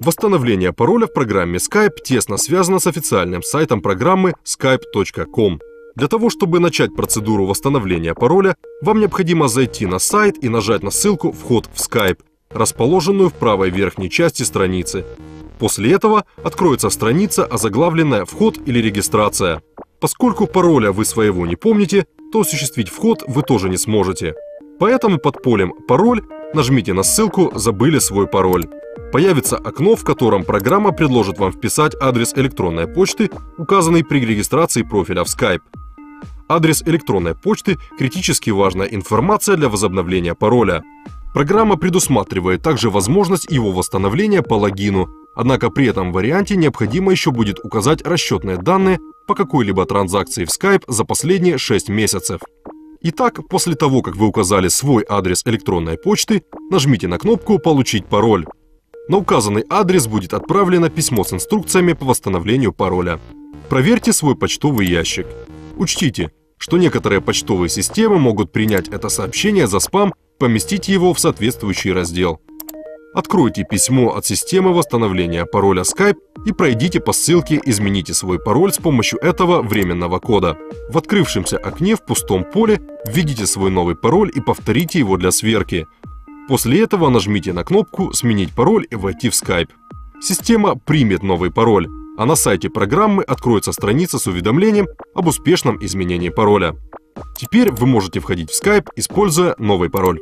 Восстановление пароля в программе Skype тесно связано с официальным сайтом программы skype.com. Для того, чтобы начать процедуру восстановления пароля, вам необходимо зайти на сайт и нажать на ссылку «Вход в Skype», расположенную в правой верхней части страницы. После этого откроется страница, озаглавленная «Вход» или «Регистрация». Поскольку пароля вы своего не помните, то осуществить вход вы тоже не сможете. Поэтому под полем «Пароль» нажмите на ссылку «Забыли свой пароль». Появится окно, в котором программа предложит вам вписать адрес электронной почты, указанный при регистрации профиля в Skype. Адрес электронной почты – критически важная информация для возобновления пароля. Программа предусматривает также возможность его восстановления по логину, однако при этом варианте необходимо еще будет указать расчетные данные по какой-либо транзакции в Skype за последние 6 месяцев. Итак, после того, как вы указали свой адрес электронной почты, нажмите на кнопку «Получить пароль». На указанный адрес будет отправлено письмо с инструкциями по восстановлению пароля. Проверьте свой почтовый ящик. Учтите, что некоторые почтовые системы могут принять это сообщение за спам, поместить его в соответствующий раздел. Откройте письмо от системы восстановления пароля Skype и пройдите по ссылке «Измените свой пароль» с помощью этого временного кода. В открывшемся окне в пустом поле введите свой новый пароль и повторите его для сверки. После этого нажмите на кнопку «Сменить пароль» и войти в Skype. Система примет новый пароль, а на сайте программы откроется страница с уведомлением об успешном изменении пароля. Теперь вы можете входить в Skype, используя новый пароль.